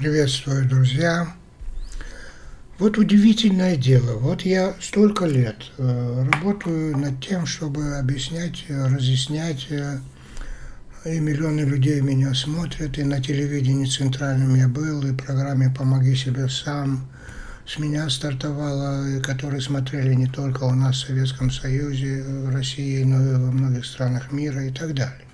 Приветствую, друзья. Вот удивительное дело. Вот я столько лет э, работаю над тем, чтобы объяснять, разъяснять, э, и миллионы людей меня смотрят, и на телевидении центральном я был, и в программе «Помоги себе сам», с меня стартовала, которые смотрели не только у нас в Советском Союзе, в России, но и во многих странах мира и так далее.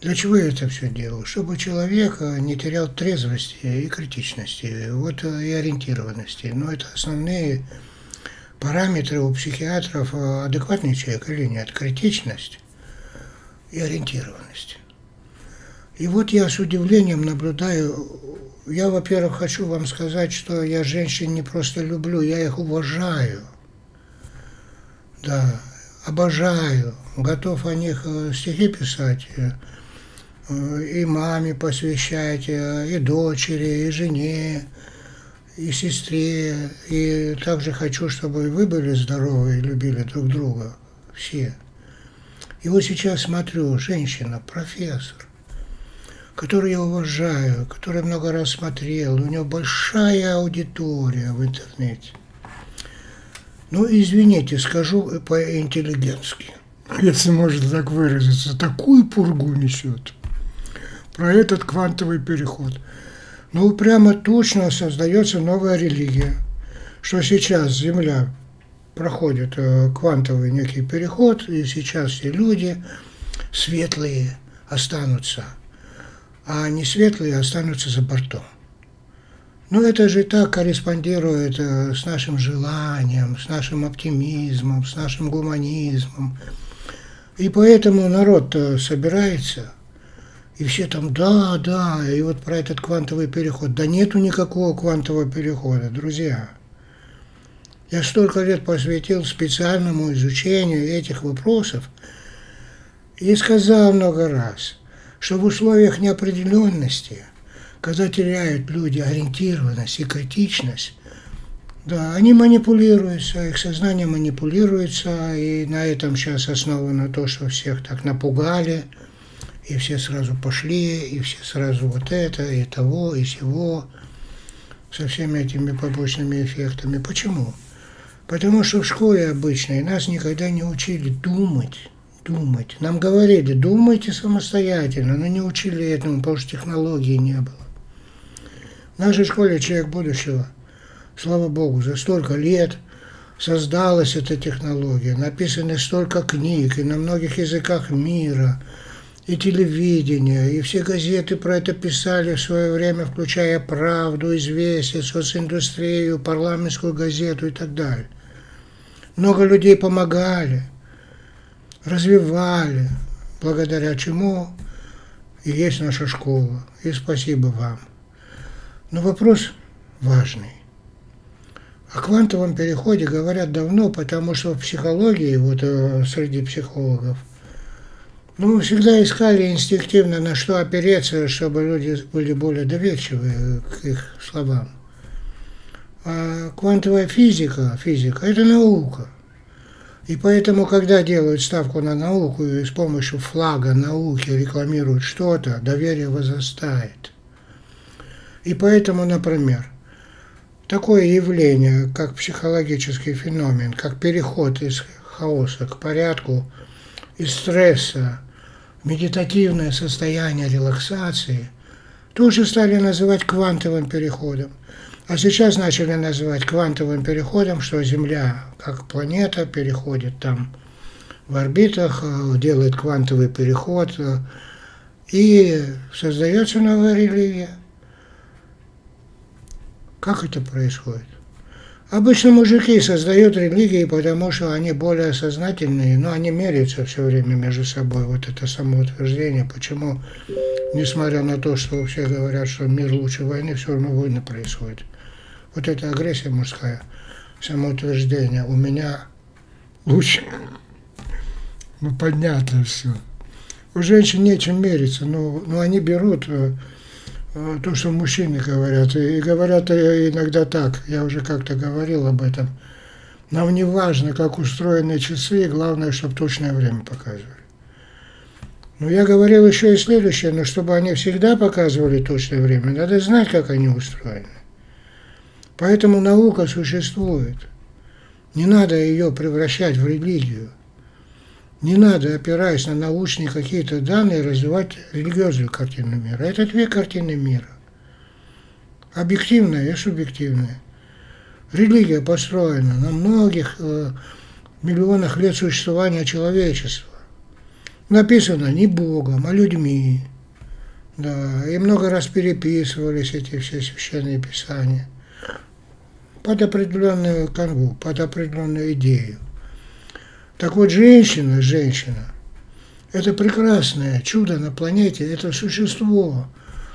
Для чего я это все делаю? Чтобы человек не терял трезвости и критичности, вот и ориентированности. Но это основные параметры у психиатров, адекватный человек или нет, критичность и ориентированность. И вот я с удивлением наблюдаю, я, во-первых, хочу вам сказать, что я женщин не просто люблю, я их уважаю. Да, обожаю, готов о них э, стихи писать, э, и маме посвящать, и дочери, и жене, и сестре. И также хочу, чтобы вы были здоровы и любили друг друга, все. И вот сейчас смотрю, женщина, профессор, которую я уважаю, который много раз смотрел, у него большая аудитория в интернете. Ну, извините, скажу по-интеллигентски, если можно так выразиться, такую пургу несет про этот квантовый переход. Ну, прямо точно создается новая религия, что сейчас Земля проходит э, квантовый некий переход, и сейчас все люди светлые останутся, а не светлые останутся за бортом. Ну, это же так корреспондирует э, с нашим желанием, с нашим оптимизмом, с нашим гуманизмом. И поэтому народ собирается – и все там, да, да, и вот про этот квантовый переход. Да нету никакого квантового перехода, друзья. Я столько лет посвятил специальному изучению этих вопросов и сказал много раз, что в условиях неопределенности, когда теряют люди ориентированность и критичность, да, они манипулируются, их сознание манипулируется, и на этом сейчас основано то, что всех так напугали – и все сразу пошли, и все сразу вот это, и того, и сего, со всеми этими побочными эффектами. Почему? Потому что в школе обычной нас никогда не учили думать, думать. Нам говорили, думайте самостоятельно, но не учили этому, потому что технологии не было. В нашей школе «Человек будущего», слава богу, за столько лет создалась эта технология, написаны столько книг и на многих языках мира – и телевидение, и все газеты про это писали в свое время, включая «Правду», «Известия», «Социндустрию», парламентскую газету и так далее. Много людей помогали, развивали, благодаря чему и есть наша школа. И спасибо вам. Но вопрос важный. О квантовом переходе говорят давно, потому что в психологии, вот э, среди психологов – ну, всегда искали инстинктивно, на что опереться, чтобы люди были более доверчивы к их словам. А квантовая физика, физика – это наука. И поэтому, когда делают ставку на науку и с помощью флага науки рекламируют что-то, доверие возрастает. И поэтому, например, такое явление, как психологический феномен, как переход из хаоса к порядку, из стресса медитативное состояние релаксации тоже стали называть квантовым переходом. А сейчас начали называть квантовым переходом, что Земля, как планета, переходит там в орбитах, э, делает квантовый переход, э, и создается новая религия. Как это происходит? Обычно мужики создают религии, потому что они более сознательные, но они меряются все время между собой. Вот это самоутверждение. Почему, несмотря на то, что все говорят, что мир лучше войны, все равно войны происходят. Вот эта агрессия мужская, самоутверждение. У меня лучше. Ну, понятно все. У женщин нечем мериться, но, но они берут э, то, что мужчины говорят. И говорят иногда так, я уже как-то говорил об этом. Нам не важно, как устроены часы, главное, чтобы точное время показывали. Но я говорил еще и следующее, но чтобы они всегда показывали точное время, надо знать, как они устроены. Поэтому наука существует. Не надо ее превращать в религию. Не надо, опираясь на научные какие-то данные, развивать религиозную картину мира. Это две картины мира. Объективная и субъективная. Религия построена на многих э, миллионах лет существования человечества. Написано не Богом, а людьми. Да, и много раз переписывались эти все священные писания под определенную канву, под определенную идею. Так вот, женщина, женщина, это прекрасное чудо на планете, это существо,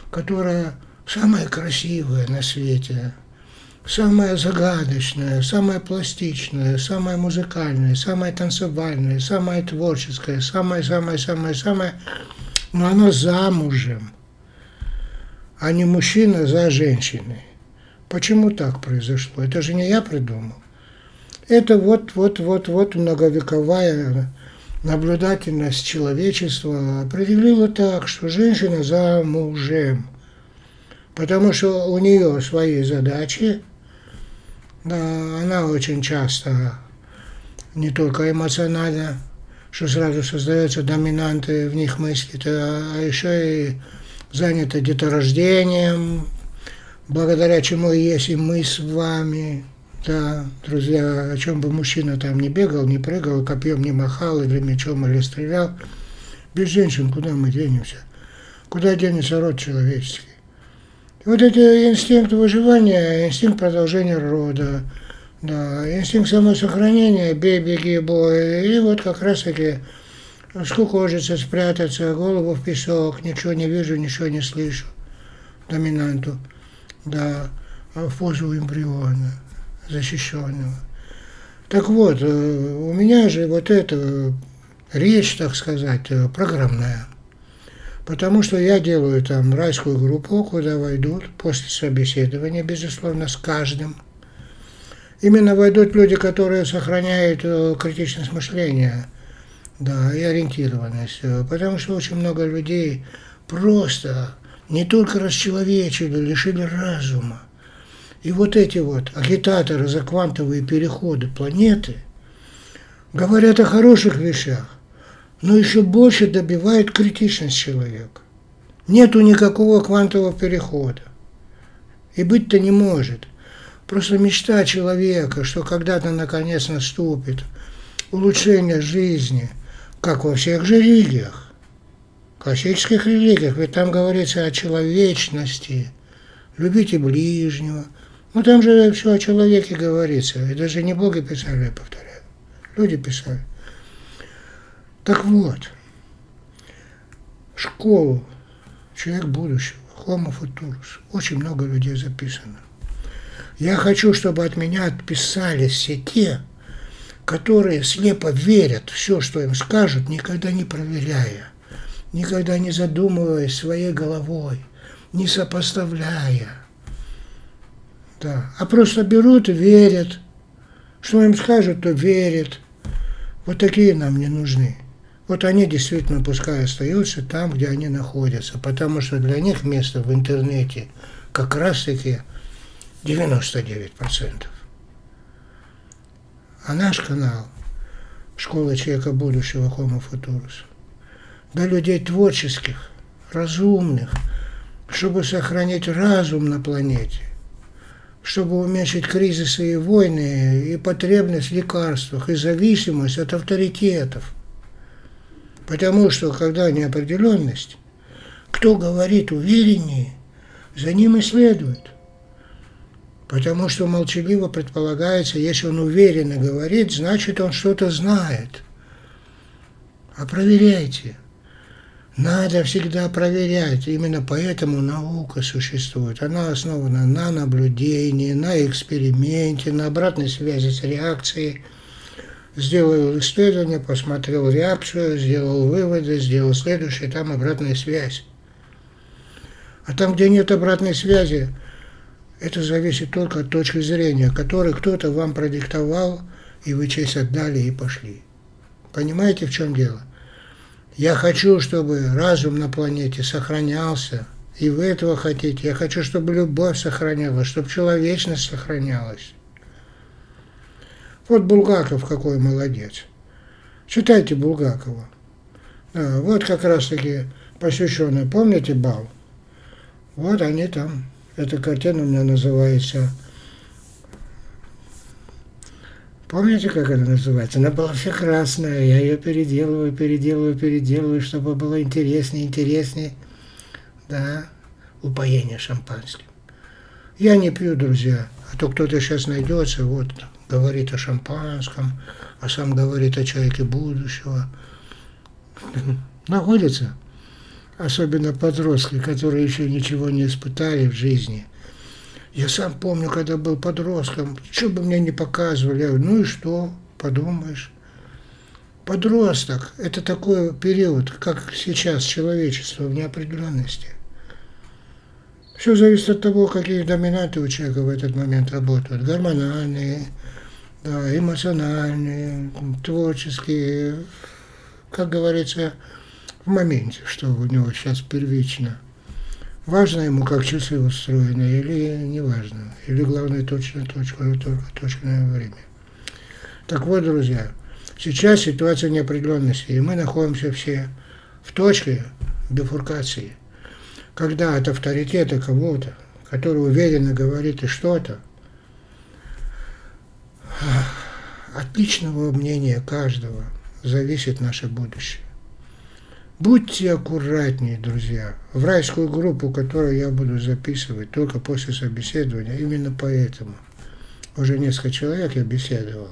которое самое красивое на свете, самое загадочное, самое пластичное, самое музыкальное, самое танцевальное, самое творческое, самое-самое-самое-самое, но оно замужем, а не мужчина за женщиной. Почему так произошло? Это же не я придумал. Это вот-вот-вот-вот многовековая наблюдательность человечества определила так, что женщина за мужем. Потому что у нее свои задачи, да, она очень часто не только эмоционально, что сразу создаются доминанты в них мысли, а еще и занята деторождением, благодаря чему и есть и мы с вами. Да, друзья, о чем бы мужчина там не бегал, не прыгал, копьем не махал, или мечом, или стрелял, без женщин куда мы денемся? Куда денется род человеческий? И вот эти инстинкт выживания, инстинкт продолжения рода, да, инстинкт самосохранения, бей, беги, бой, и вот как раз-таки скукожиться, спрятаться, голову в песок, ничего не вижу, ничего не слышу, доминанту да, в позу эмбриона защищенного. Так вот, э, у меня же вот эта речь, так сказать, э, программная. Потому что я делаю там райскую группу, куда войдут после собеседования, безусловно, с каждым. Именно войдут люди, которые сохраняют э, критичность мышления, да, и ориентированность. Потому что очень много людей просто не только расчеловечили, лишили разума. И вот эти вот агитаторы за квантовые переходы планеты говорят о хороших вещах, но еще больше добивают критичность человека. Нету никакого квантового перехода. И быть-то не может. Просто мечта человека, что когда-то наконец наступит улучшение жизни, как во всех же религиях классических религиях, ведь там говорится о человечности, любите ближнего. Ну там же все о человеке говорится, и даже не боги писали, я повторяю, люди писали. Так вот, школу, человек будущего, Homo futurus, очень много людей записано. Я хочу, чтобы от меня отписались все те, которые слепо верят все, что им скажут, никогда не проверяя никогда не задумываясь своей головой, не сопоставляя. Да. А просто берут верят. Что им скажут, то верят. Вот такие нам не нужны. Вот они действительно пускай остаются там, где они находятся, потому что для них место в интернете как раз-таки 99%. А наш канал «Школа человека будущего Homo Futurus» до людей творческих, разумных, чтобы сохранить разум на планете, чтобы уменьшить кризисы и войны, и потребность в лекарствах, и зависимость от авторитетов. Потому что, когда неопределенность, кто говорит увереннее, за ним и следует. Потому что молчаливо предполагается, если он уверенно говорит, значит он что-то знает. А проверяйте. Надо всегда проверять. Именно поэтому наука существует. Она основана на наблюдении, на эксперименте, на обратной связи с реакцией. Сделал исследование, посмотрел реакцию, сделал выводы, сделал следующее, там обратная связь. А там, где нет обратной связи, это зависит только от точки зрения, которую кто-то вам продиктовал, и вы честь отдали и пошли. Понимаете, в чем дело? Я хочу, чтобы разум на планете сохранялся, и вы этого хотите. Я хочу, чтобы любовь сохранялась, чтобы человечность сохранялась. Вот Булгаков какой молодец. Читайте Булгакова. Да, вот как раз-таки посвященный, помните бал? Вот они там. Эта картина у меня называется Помните, как она называется? Она была вся красная, я ее переделываю, переделываю, переделываю, чтобы было интереснее, интереснее. Да, упоение шампанским. Я не пью, друзья, а то кто-то сейчас найдется, вот, говорит о шампанском, а сам говорит о человеке будущего. Находится, особенно подростки, которые еще ничего не испытали в жизни – я сам помню, когда был подростком, что бы мне не показывали, я говорю, ну и что, подумаешь. Подросток – это такой период, как сейчас человечество в неопределенности. Все зависит от того, какие доминанты у человека в этот момент работают. Гормональные, да, эмоциональные, творческие, как говорится, в моменте, что у него сейчас первично – Важно ему, как часы устроены, или не важно, или главное точная точка, точное время. Так вот, друзья, сейчас ситуация неопределенности, и мы находимся все в точке бифуркации, когда от авторитета кого-то, который уверенно говорит и что-то, от личного мнения каждого зависит наше будущее. Будьте аккуратнее, друзья. В райскую группу, которую я буду записывать только после собеседования, именно поэтому. Уже несколько человек я беседовал.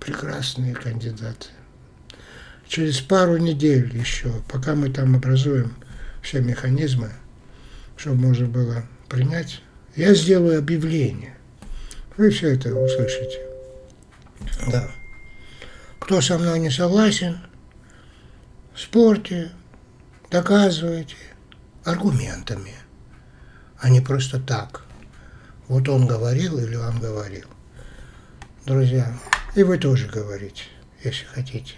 Прекрасные кандидаты. Через пару недель еще, пока мы там образуем все механизмы, чтобы можно было принять, я сделаю объявление. Вы все это услышите. Да. Кто со мной не согласен – спорте, доказывайте аргументами, а не просто так. Вот он говорил или он говорил. Друзья, и вы тоже говорите, если хотите,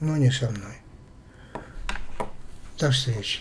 но не со мной. До встречи.